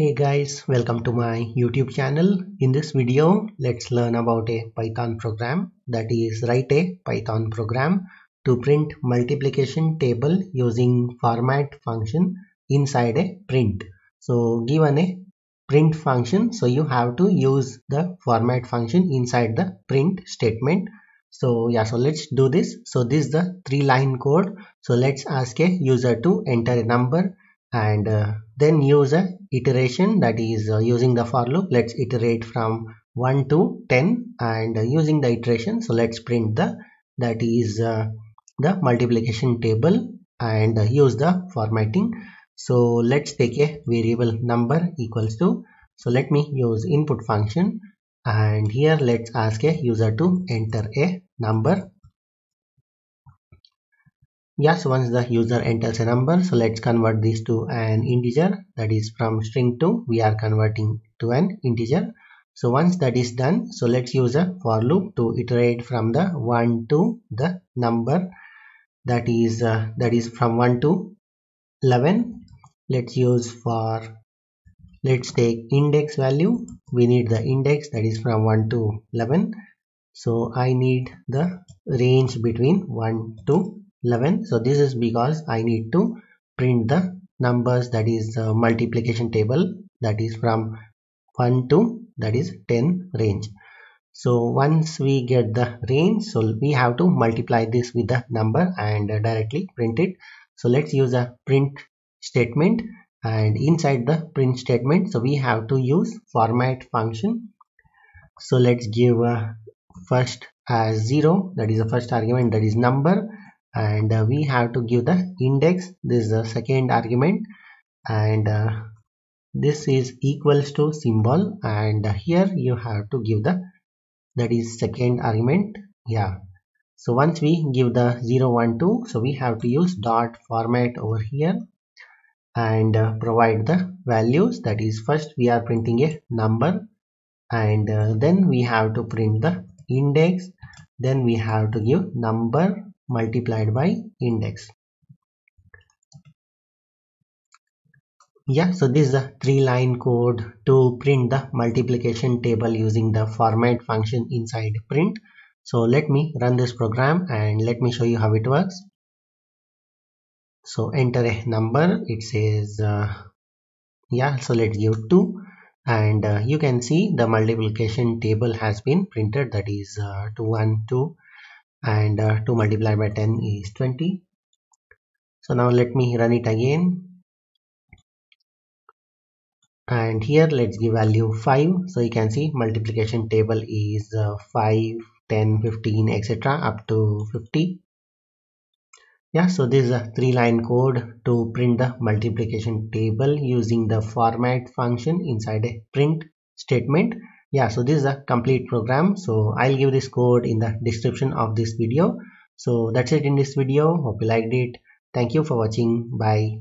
Hey guys, welcome to my YouTube channel. In this video, let's learn about a Python program that is write a Python program to print multiplication table using format function inside a print. So given a print function, so you have to use the format function inside the print statement. So yeah, so let's do this. So this is the three line code. So let's ask a user to enter a number and uh, then use a iteration that is uh, using the for loop. Let's iterate from 1 to 10 and uh, using the iteration. So let's print the that is uh, the multiplication table and uh, use the formatting. So let's take a variable number equals to so let me use input function. And here let's ask a user to enter a number yes once the user enters a number so let's convert this to an integer. That is from string to we are converting to an integer. So once that is done so let's use a for loop to iterate from the 1 to the number. That is uh, that is from 1 to 11 let's use for let's take index value. We need the index that is from 1 to 11 so i need the range between 1 to 11 so this is because I need to print the numbers that is uh, multiplication table that is from 1 to that is 10 range. So once we get the range so we have to multiply this with the number and directly print it. So let's use a print statement. And inside the print statement so we have to use format function. So let's give a first as 0 that is the first argument that is number and uh, we have to give the index. This is the second argument. And uh, this is equals to symbol. And uh, here you have to give the that is second argument. Yeah. So once we give the 0 1 2 so we have to use dot format over here. And uh, provide the values. That is first we are printing a number. And uh, then we have to print the index. Then we have to give number multiplied by index. Yeah so this is a three line code to print the multiplication table using the format function inside print. So let me run this program and let me show you how it works. So enter a number. It says uh, yeah so let's give 2 and uh, you can see the multiplication table has been printed. That is uh, 2 1 2 and uh, 2 multiplied by 10 is 20 so now let me run it again. And here let's give value 5 so you can see multiplication table is uh, 5 10 15 etc up to 50 yeah so this is a three line code to print the multiplication table using the format function inside a print statement yeah so this is a complete program. So i'll give this code in the description of this video. So that's it in this video. Hope you liked it. Thank you for watching. Bye